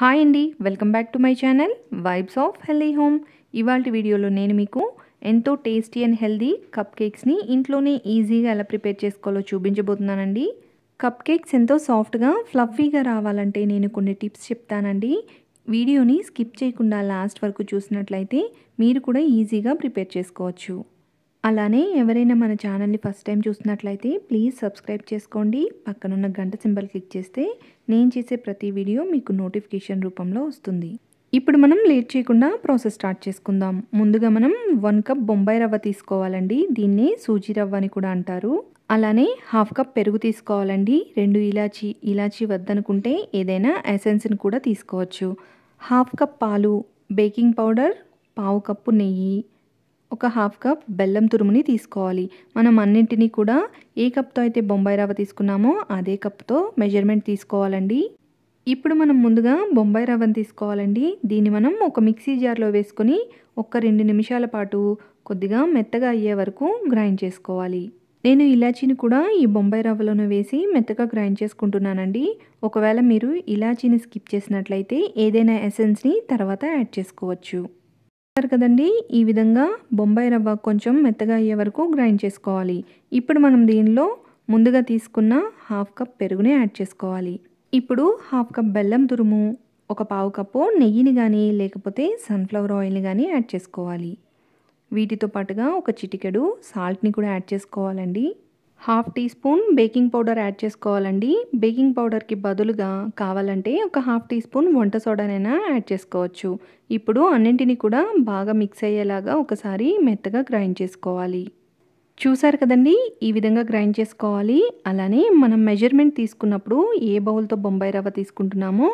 Hi అండి welcome back to my channel vibes of healthy home. ఇవాళ వీడియోలో నేను మీకు ఎంతో టేస్టీ అండ్ హెల్దీ కప్ కేక్స్ని ఇంట్లోనే ఈజీగా ఎలా ప్రిపేర్ చేసుకోవాలో చూపించబోతున్నానండి. కప్ కేక్స్ ఎంతో సాఫ్ట్గా ఫ్లఫీగా రావాలంటే నేను కొన్ని టిప్స్ చెప్తానండి. వీడియోని స్కిప్ చేయకుండా లాస్ట్ వరకు చూసినట్లయితే మీరు కూడా ఈజీగా ప్రిపేర్ చేసుకోవచ్చు. అలానే ఎవరైనా మన ఛానల్ని ఫస్ట్ టైం చూసినట్లయితే ప్లీజ్ సబ్స్క్రైబ్ చేసుకోండి. పక్కనున్న గంట సింబల్ క్లిక్ చేస్తే నేను చేసే ప్రతి వీడియో మీకు నోటిఫికేషన్ రూపంలో వస్తుంది. ఇప్పుడు మనం లేట్ చేయకుండా ప్రాసెస్ స్టార్ట్ చేసుకుందాం. ముందుగా మనం వన్ కప్ బొంబాయి రవ్వ తీసుకోవాలండి. దీన్నే సూజీ రవ్వ అని కూడా అంటారు. అలానే హాఫ్ కప్ పెరుగు తీసుకోవాలండి. రెండు ఇలాచి ఇలాచి వద్దనుకుంటే ఏదైనా ఎసెన్స్ని కూడా తీసుకోవచ్చు. హాఫ్ కప్ పాలు బేకింగ్ పౌడర్ పావు కప్పు నెయ్యి ఒక హాఫ్ కప్ బెల్లం తురుముని తీసుకోవాలి. మనం అన్నింటినీ కూడా ఏ కప్తో అయితే బొంబాయి రవ్వ తీసుకున్నామో అదే కప్తో మెజర్మెంట్ తీసుకోవాలండి. ఇప్పుడు మనం ముందుగా బొంబాయి రవ్వను తీసుకోవాలండి. దీన్ని మనం ఒక మిక్సీ జార్లో వేసుకొని ఒక రెండు నిమిషాల పాటు కొద్దిగా మెత్తగా అయ్యే వరకు గ్రైండ్ చేసుకోవాలి. నేను ఇలాచీని కూడా ఈ బొంబాయి రవ్వలోనే వేసి మెత్తగా గ్రైండ్ చేసుకుంటున్నానండి. ఒకవేళ మీరు ఇలాచీని స్కిప్ చేసినట్లయితే ఏదైనా ఎసెన్స్ని తర్వాత యాడ్ చేసుకోవచ్చు. కదండి. ఈ విధంగా బొంబాయి రవ్వ కొంచెం మెత్తగా అయ్యే వరకు గ్రైండ్ చేసుకోవాలి. ఇప్పుడు మనం దీనిలో ముందుగా తీసుకున్న హాఫ్ కప్ పెరుగునే యాడ్ చేసుకోవాలి. ఇప్పుడు హాఫ్ కప్ బెల్లం తురుము ఒక పావు కప్పు నెయ్యిని కానీ లేకపోతే సన్ఫ్లవర్ ఆయిల్ని కానీ యాడ్ చేసుకోవాలి. వీటితో పాటుగా ఒక చిటికెడు సాల్ట్ని కూడా యాడ్ చేసుకోవాలండి. Half teaspoon baking powder add చేసుకోవాలండి. బేకింగ్ పౌడర్కి బదులుగా కావాలంటే ఒక హాఫ్ టీ స్పూన్ వంట సోడానైనా యాడ్ చేసుకోవచ్చు. ఇప్పుడు అన్నింటినీ కూడా బాగా మిక్స్ అయ్యేలాగా ఒకసారి మెత్తగా గ్రైండ్ చేసుకోవాలి. చూసారు కదండి? ఈ విధంగా గ్రైండ్ చేసుకోవాలి. అలానే మనం మెజర్మెంట్ తీసుకున్నప్పుడు ఏ బౌల్తో బొంబాయి రవ్వ తీసుకుంటున్నామో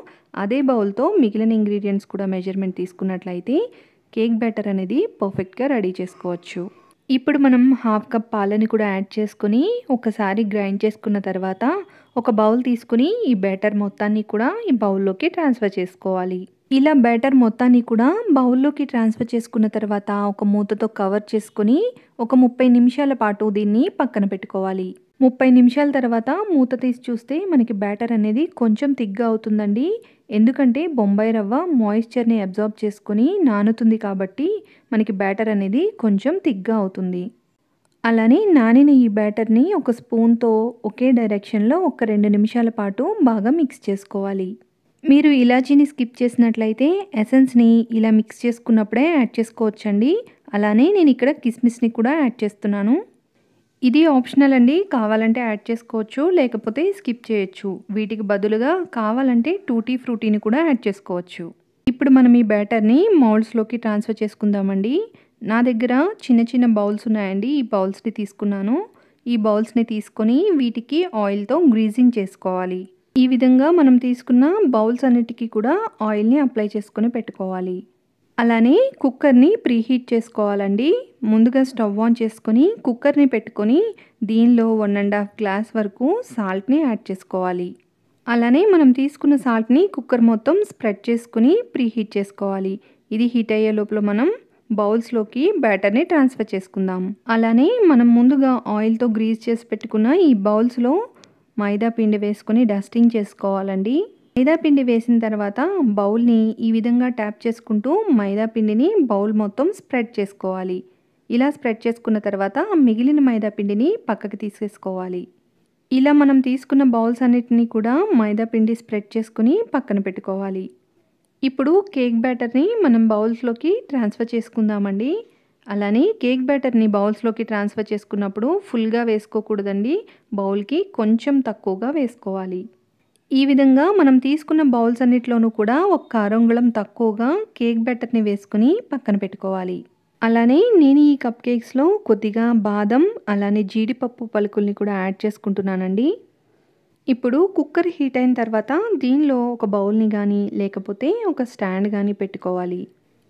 అదే బౌల్తో మిగిలిన ఇంగ్రీడియంట్స్ కూడా మెజర్మెంట్ తీసుకున్నట్లయితే కేక్ బ్యాటర్ అనేది పర్ఫెక్ట్గా రెడీ చేసుకోవచ్చు. ఇప్పుడు మనం హాఫ్ కప్ పాలని కూడా యాడ్ చేసుకుని ఒకసారి గ్రైండ్ చేసుకున్న తర్వాత ఒక బౌల్ తీసుకుని ఈ బ్యాటర్ మొత్తాన్ని కూడా ఈ బౌల్లోకి ట్రాన్స్ఫర్ చేసుకోవాలి. ఇలా బ్యాటర్ మొత్తాన్ని కూడా బౌల్లోకి ట్రాన్స్ఫర్ చేసుకున్న తర్వాత ఒక మూతతో కవర్ చేసుకుని ఒక ముప్పై నిమిషాల పాటు దీన్ని పక్కన పెట్టుకోవాలి. ముప్పై నిమిషాల తర్వాత మూత తీసి చూస్తే మనకి బ్యాటర్ అనేది కొంచెం తిగ్గా అవుతుందండి. ఎందుకంటే బొంబాయి రవ్వ మాయిశ్చర్ని అబ్జార్బ్ చేసుకొని నానుతుంది కాబట్టి మనకి బ్యాటర్ అనేది కొంచెం తిగ్గా అవుతుంది. అలానే నానిన ఈ బ్యాటర్ని ఒక స్పూన్తో ఒకే డైరెక్షన్లో ఒక రెండు నిమిషాల పాటు బాగా మిక్స్ చేసుకోవాలి. మీరు ఇలాచీని స్కిప్ చేసినట్లయితే ఎసెన్స్ని ఇలా మిక్స్ చేసుకున్నప్పుడే యాడ్ చేసుకోవచ్చండి. అలానే నేను ఇక్కడ కిస్మిస్ని కూడా యాడ్ చేస్తున్నాను. ఇది ఆప్షనల్ అండి. కావాలంటే యాడ్ చేసుకోవచ్చు లేకపోతే స్కిప్ చేయొచ్చు. వీటికి బదులుగా కావాలంటే టూటీ ఫ్రూటీని కూడా యాడ్ చేసుకోవచ్చు. ఇప్పుడు మనం ఈ బ్యాటర్ని మౌల్డ్స్లోకి ట్రాన్స్ఫర్ చేసుకుందామండి. నా దగ్గర చిన్న చిన్న బౌల్స్ ఉన్నాయండి. ఈ బౌల్స్ని తీసుకున్నాను. ఈ బౌల్స్ని తీసుకొని వీటికి ఆయిల్తో గ్రీజింగ్ చేసుకోవాలి. ఈ విధంగా మనం తీసుకున్న బౌల్స్ అన్నిటికీ కూడా ఆయిల్ని అప్లై చేసుకొని పెట్టుకోవాలి. అలానే కుక్కర్ని ప్రీహీట్ చేసుకోవాలండి. ముందుగా స్టవ్ ఆన్ చేసుకొని కుక్కర్ని పెట్టుకొని దీనిలో వన్ అండ్ హాఫ్ గ్లాస్ వరకు సాల్ట్ని యాడ్ చేసుకోవాలి. అలానే మనం తీసుకున్న సాల్ట్ని కుక్కర్ మొత్తం స్ప్రెడ్ చేసుకుని ప్రీహీట్ చేసుకోవాలి. ఇది హీట్ అయ్యే లోపల మనం బౌల్స్లోకి బ్యాటర్ని ట్రాన్స్ఫర్ చేసుకుందాం. అలానే మనం ముందుగా ఆయిల్తో గ్రీజ్ చేసి పెట్టుకున్న ఈ బౌల్స్లో మైదా పిండి వేసుకొని డస్టింగ్ చేసుకోవాలండి. మైదా పిండి వేసిన తర్వాత బౌల్ని ఈ విధంగా ట్యాప్ చేసుకుంటూ మైదా పిండిని బౌల్ మొత్తం స్ప్రెడ్ చేసుకోవాలి. ఇలా స్ప్రెడ్ చేసుకున్న తర్వాత మిగిలిన మైదా పిండిని పక్కకి తీసేసుకోవాలి. ఇలా మనం తీసుకున్న బౌల్స్ అన్నిటినీ కూడా మైదా పిండి స్ప్రెడ్ చేసుకుని పక్కన పెట్టుకోవాలి. ఇప్పుడు కేక్ బ్యాటర్ని మనం బౌల్స్లోకి ట్రాన్స్ఫర్ చేసుకుందామండి. అలానే కేక్ బ్యాటర్ని బౌల్స్లోకి ట్రాన్స్ఫర్ చేసుకున్నప్పుడు ఫుల్గా వేసుకోకూడదండి. బౌల్కి కొంచెం తక్కువగా వేసుకోవాలి. ఈ విధంగా మనం తీసుకున్న బౌల్స్ అన్నిటిలోనూ కూడా ఒక కారంగుళం తక్కువగా కేక్ బెటర్ని వేసుకుని పక్కన పెట్టుకోవాలి. అలానే నేను ఈ కప్ కేక్స్లో కొద్దిగా బాదం అలానే జీడిపప్పు పలుకుల్ని కూడా యాడ్ చేసుకుంటున్నానండి. ఇప్పుడు కుక్కర్ హీట్ అయిన తర్వాత దీనిలో ఒక బౌల్ని కానీ లేకపోతే ఒక స్టాండ్ కానీ పెట్టుకోవాలి.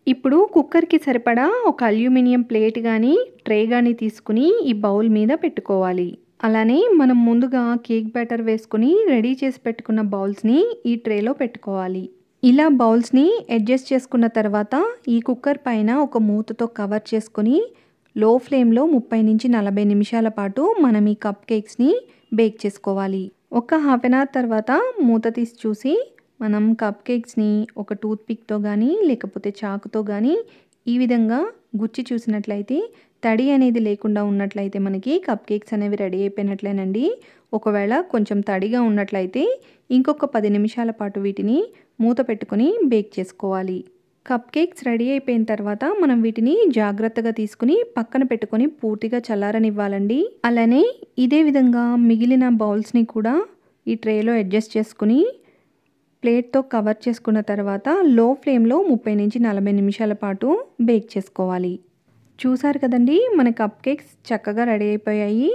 ఇప్పుడు కుక్కర్కి సరిపడా ఒక అల్యూమినియం ప్లేట్ కానీ ట్రే కానీ తీసుకుని ఈ బౌల్ మీద పెట్టుకోవాలి. అలానే మనం ముందుగా కేక్ బ్యాటర్ వేసుకుని రెడీ చేసి పెట్టుకున్న బౌల్స్ని ఈ ట్రేలో పెట్టుకోవాలి. ఇలా బౌల్స్ని అడ్జస్ట్ చేసుకున్న తర్వాత ఈ కుక్కర్ పైన ఒక మూతతో కవర్ చేసుకొని లో ఫ్లేమ్లో ముప్పై నుంచి నలభై నిమిషాల పాటు మనం ఈ కప్ కేక్స్ని బేక్ చేసుకోవాలి. ఒక హాఫ్ అన్ అవర్ తర్వాత మూత తీసి చూసి మనం కప్ కేక్స్ని ఒక టూత్ పిక్తో కానీ లేకపోతే చాకుతో కానీ ఈ విధంగా గుచ్చి చూసినట్లయితే తడి అనేది లేకుండా ఉన్నట్లయితే మనకి కప్ కేక్స్ అనేవి రెడీ అయిపోయినట్లేనండి. ఒకవేళ కొంచెం తడిగా ఉన్నట్లయితే ఇంకొక పది నిమిషాల పాటు వీటిని మూత పెట్టుకొని బేక్ చేసుకోవాలి. కప్ కేక్స్ రెడీ అయిపోయిన తర్వాత మనం వీటిని జాగ్రత్తగా తీసుకుని పక్కన పెట్టుకొని పూర్తిగా చల్లారనివ్వాలండి. అలానే ఇదే విధంగా మిగిలిన బౌల్స్ని కూడా ఈ ట్రేలో అడ్జస్ట్ చేసుకుని ప్లేట్తో కవర్ చేసుకున్న తర్వాత లో ఫ్లేమ్లో ముప్పై నుంచి నలభై నిమిషాల పాటు బేక్ చేసుకోవాలి. చూసారు కదండి మన కప్ కేక్స్ చక్కగా రెడీ అయిపోయాయి.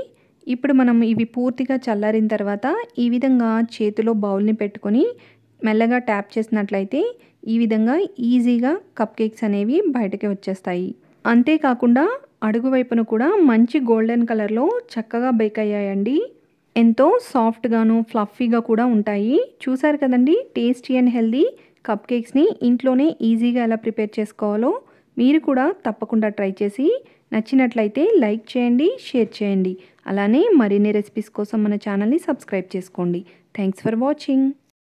ఇప్పుడు మనం ఇవి పూర్తిగా చల్లారిన తర్వాత ఈ విధంగా చేతిలో బౌల్ని పెట్టుకొని మెల్లగా ట్యాప్ చేసినట్లయితే ఈ విధంగా ఈజీగా కప్ కేక్స్ అనేవి బయటకి వచ్చేస్తాయి. అంతేకాకుండా అడుగు వైపున కూడా మంచి గోల్డెన్ కలర్లో చక్కగా బేక్ అయ్యాయండి. ఎంతో సాఫ్ట్గాను ఫ్లఫీగా కూడా ఉంటాయి. చూసారు కదండి? టేస్టీ అండ్ హెల్దీ కప్ కేక్స్ని ఇంట్లోనే ఈజీగా ఎలా ప్రిపేర్ చేసుకోవాలో మీరు కూడా తప్పకుండా ట్రై చేసి నచ్చినట్లయితే లైక్ చేయండి షేర్ చేయండి. అలానే మరిన్ని రెసిపీస్ కోసం మన ఛానల్ని సబ్స్క్రైబ్ చేసుకోండి. Thanks for watching.